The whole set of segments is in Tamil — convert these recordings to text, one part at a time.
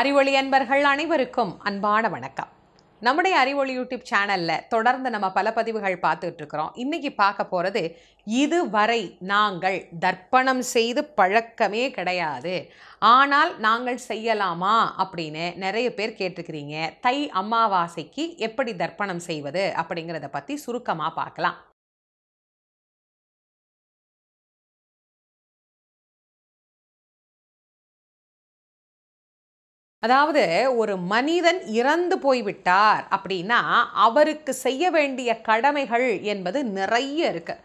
அறிவொளி அன்பர்கள் அனைவருக்கும் அன்பான வணக்கம். நம்முடைய அறிவொளி யூடியூப் சேனலில் தொடர்ந்து நம்ம பல பதிவுகள் பார்த்துட்டு இருக்கிறோம். இன்னைக்கு பார்க்க போகிறது இதுவரை நாங்கள் தர்ப்பணம் செய்து பழக்கமே கிடையாது. ஆனால் நாங்கள் செய்யலாமா அப்படின்னு நிறைய பேர் கேட்டிருக்கிறீங்க. தை அமாவாசைக்கு எப்படி தர்ப்பணம் செய்வது அப்படிங்கிறத பற்றி சுருக்கமாக பார்க்கலாம். அதாவது ஒரு மனிதன் இறந்து போய்விட்டார் அப்படின்னா அவருக்கு செய்ய வேண்டிய கடமைகள் என்பது நிறைய இருக்குது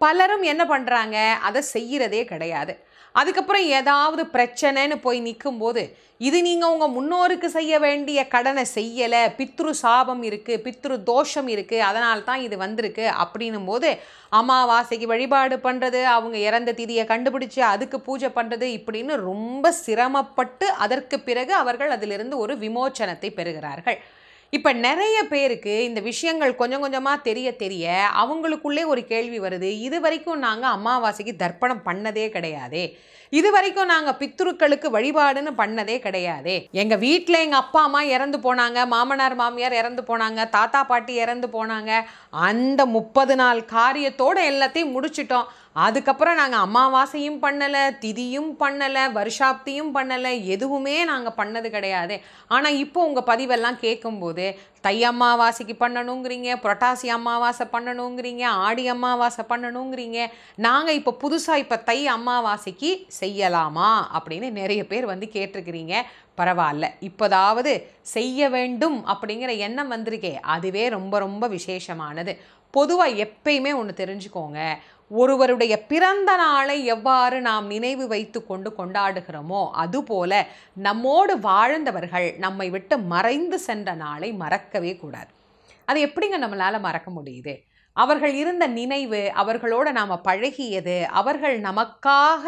பலரும் என்ன பண்ணுறாங்க அதை செய்கிறதே கிடையாது. அதுக்கப்புறம் ஏதாவது பிரச்சனைன்னு போய் நிற்கும்போது இது நீங்கள் உங்கள் முன்னோருக்கு செய்ய வேண்டிய கடனை செய்யலை பித்ரு சாபம் இருக்குது பித்ரு தோஷம் இருக்குது அதனால தான் இது வந்திருக்கு அப்படின்னும் போது அமாவாசைக்கு வழிபாடு பண்ணுறது அவங்க இறந்த திதியை கண்டுபிடிச்சு அதுக்கு பூஜை பண்ணுறது இப்படின்னு ரொம்ப சிரமப்பட்டு அதற்கு பிறகு அவர்கள் அதிலிருந்து ஒரு விமோச்சனத்தை பெறுகிறார்கள். இப்போ நிறைய பேருக்கு இந்த விஷயங்கள் கொஞ்சம் கொஞ்சமாக தெரிய தெரிய அவங்களுக்குள்ளே ஒரு கேள்வி வருது. இது வரைக்கும் நாங்கள் அமாவாசைக்கு தர்ப்பணம் பண்ணதே கிடையாதே. இது வரைக்கும் நாங்கள் பித்ருக்களுக்கு வழிபாடுன்னு பண்ணதே கிடையாதே. எங்கள் வீட்டில் எங்கள் அப்பா அம்மா இறந்து போனாங்க மாமனார் மாமியார் இறந்து போனாங்க தாத்தா பாட்டி இறந்து போனாங்க. அந்த முப்பது நாள் காரியத்தோடு எல்லாத்தையும் முடிச்சிட்டோம். அதுக்கப்புறம் நாங்கள் அமாவாசையும் பண்ணலை திதியும் பண்ணலை வருஷாப்தியும் பண்ணலை எதுவுமே நாங்கள் பண்ணது கிடையாது. ஆனால் இப்போ உங்கள் பதிவெல்லாம் கேட்கும்போது தை அமாவாசைக்கு பண்ணணுங்கிறீங்க புரட்டாசி அமாவாசை பண்ணணுங்கிறீங்க ஆடி அமாவாசை பண்ணணுங்கிறீங்க நாங்கள் இப்போ புதுசாக இப்போ தை அமாவாசைக்கு செய்யலாமா அப்படின்னு நிறைய பேர் வந்து கேட்டிருக்கிறீங்க. பரவாயில்ல. இப்போதாவது செய்ய வேண்டும் அப்படிங்கிற எண்ணம் வந்திருக்கே. அதுவே ரொம்ப ரொம்ப விசேஷமானது. பொதுவாக எப்பயுமே ஒன்று தெரிஞ்சுக்கோங்க. ஒருவருடைய பிறந்த நாளை எவ்வாறு நாம் நினைவு வைத்து கொண்டு கொண்டாடுகிறோமோ அதுபோல நம்மோடு வாழ்ந்தவர்கள் நம்மை விட்டு மறைந்து சென்ற நாளை மறக்கவே கூடாது. அது எப்படிங்க நம்மளால் மறக்க முடியுது? அவர்கள் இருந்த நினைவு அவர்களோட நாம் பழகியது அவர்கள் நமக்காக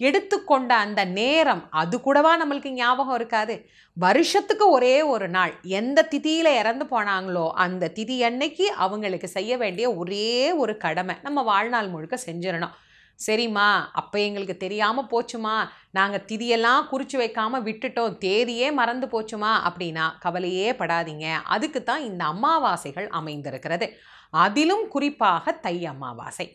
எடுத்துக்கொண்ட அந்த நேரம் அது கூடவா நம்மளுக்கு ஞாபகம் இருக்காது. வருஷத்துக்கு ஒரே ஒரு நாள் எந்த திதியில் இறந்து போனாங்களோ அந்த திதி அன்னைக்கு அவங்களுக்கு செய்ய வேண்டிய ஒரே ஒரு கடமை நம்ம வாழ்நாள் முழுக்க செஞ்சிடணும். சரிம்மா அப்போ எங்களுக்கு தெரியாமல் போச்சுமா நாங்கள் திதியெல்லாம் குறித்து வைக்காமல் விட்டுட்டோம் தேதியே மறந்து போச்சுமா அப்படின்னா கவலையே படாதீங்க. அதுக்கு தான் இந்த அமாவாசைகள் அமைந்திருக்கிறது. அதிலும் குறிப்பாக தை அமாவாசை.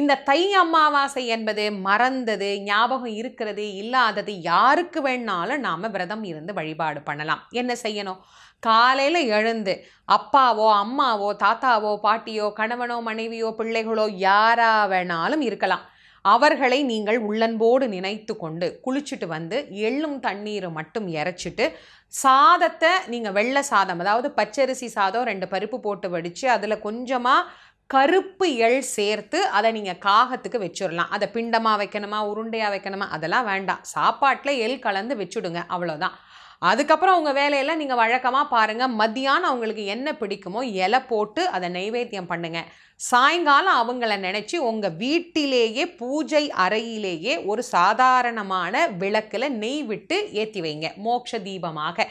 இந்த தை அமாவாசை என்பது மறந்தது ஞாபகம் இருக்கிறது இல்லாதது யாருக்கு வேணாலும் நாம் விரதம் இருந்து வழிபாடு பண்ணலாம். என்ன செய்யணும்? காலையில் எழுந்து அப்பாவோ அம்மாவோ தாத்தாவோ பாட்டியோ கணவனோ மனைவியோ பிள்ளைகளோ யாராக வேணாலும் இருக்கலாம். அவர்களை நீங்கள் உள்ளன்போடு நினைத்து கொண்டு குளிச்சுட்டு வந்து எள்ளும் தண்ணீரை மட்டும் இறைச்சிட்டு சாதத்தை நீங்கள் வெள்ளை சாதம் அதாவது பச்சரிசி சாதம் ரெண்டு பருப்பு போட்டு வடித்து அதில் கொஞ்சமாக கருப்பு எள் சேர்த்து அதை நீங்கள் காகத்துக்கு வச்சிடலாம் அதை பிண்டமாக வைக்கணுமா உருண்டையாக வைக்கணுமா அதெல்லாம் வேண்டாம். சாப்பாட்டில் எள் கலந்து வச்சுடுங்க அவ்வளோதான் அதுக்கப்புறம் உங்கள் வேலையில் நீங்கள் வழக்கமாக பாருங்கள் மத்தியானம் அவங்களுக்கு என்ன பிடிக்குமோ இலை போட்டு அதை நைவேத்தியம் பண்ணுங்கள் சாயங்காலம் அவங்கள நினச்சி உங்கள் வீட்டிலேயே பூஜை அறையிலேயே ஒரு சாதாரணமான விளக்கில் நெய் விட்டு ஏற்றி வைங்க. மோட்ச தீபமாக.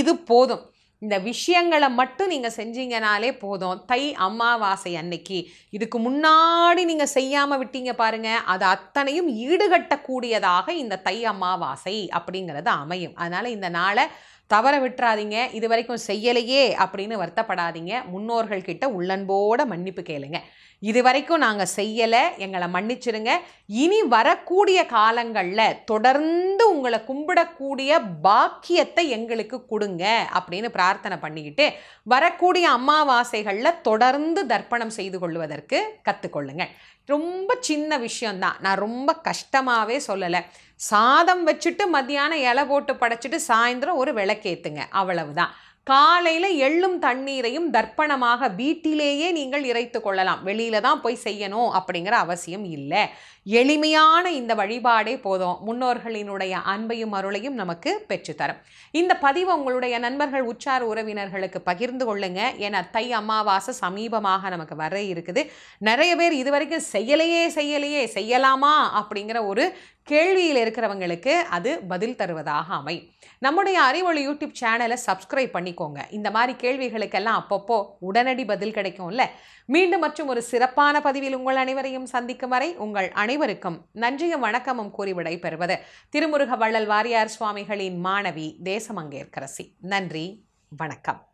இது போதும். இந்த விஷயங்களை மட்டும் நீங்கள் செஞ்சீங்கனாலே போதும். தை அமாவாசை அன்னைக்கு. இதுக்கு முன்னாடி நீங்கள் செய்யாமல் விட்டீங்க பாருங்க. அது அத்தனையும் ஈடுகட்டக்கூடியதாக இந்த தை அமாவாசை அப்படிங்கிறது அமையும். அதனால் இந்த நாளை தவற விட்டுறாதீங்க இது வரைக்கும் செய்யலையே அப்படின்னு வருத்தப்படாதீங்க. முன்னோர்கள் கிட்ட உள்ளன்போட மன்னிப்பு கேளுங்க. இது வரைக்கும் நாங்கள் செய்யலை எங்களை மன்னிச்சிருங்க. இனி வரக்கூடிய காலங்களில் தொடர்ந்து உங்களை கும்பிடக்கூடிய பாக்கியத்தை எங்களுக்கு கொடுங்க அப்படின்னு பிரார்த்தனை பண்ணிக்கிட்டு வரக்கூடிய அமாவாசைகளில் தொடர்ந்து தர்ப்பணம் செய்து கொள்வதற்கு கற்றுக்கொள்ளுங்க ரொம்ப சின்ன விஷயந்தான் நான் ரொம்ப கஷ்டமாகவே சொல்லலை. சாதம் வச்சுட்டு மத்தியானம் இலை போட்டு படைச்சிட்டு சாயந்தரம் ஒரு விளக்கேற்றுங்க அவ்வளவுதான். காலையில் எள்ளும் தண்ணீரையும் தர்ப்பணமாக வீட்டிலேயே நீங்கள் இறைத்து கொள்ளலாம். வெளியில தான் போய் செய்யணும் அப்படிங்கிற அவசியம் இல்லை. எளிமையான இந்த வழிபாடே போதும். முன்னோர்களினுடைய அன்பையும் அருளையும் நமக்கு பெற்றுத்தரும். இந்த பதிவு உங்களுடைய நண்பர்கள் உற்சார உறவினர்களுக்கு பகிர்ந்து கொள்ளுங்க. ஏன்னா தை அமாவாசை சமீபமாக நமக்கு வர இருக்குது. நிறைய பேர் இது வரைக்கும் செய்யலையே செய்யலையே செய்யலாமா அப்படிங்கிற ஒரு கேள்வியில் இருக்கிறவங்களுக்கு அது பதில் தருவதாக அமை நம்முடைய அறிவொளி யூடியூப் சேனலை சப்ஸ்கிரைப் பண்ணிக்கோங்க. இந்த மாதிரி கேள்விகளுக்கெல்லாம் அப்பப்போ உடனடி பதில் கிடைக்கும்ல. மீண்டும் மற்றும் ஒரு சிறப்பான பதிவில் உங்கள் அனைவரையும் சந்திக்கும் வரை உங்கள் அனைவருக்கும் நன்றியும் வணக்கமும் கூறி விடைபெறுவது திருமுருக வள்ளல் வாரியார் சுவாமிகளின் மாணவி தேசமங்கேற்கரசி. நன்றி வணக்கம்.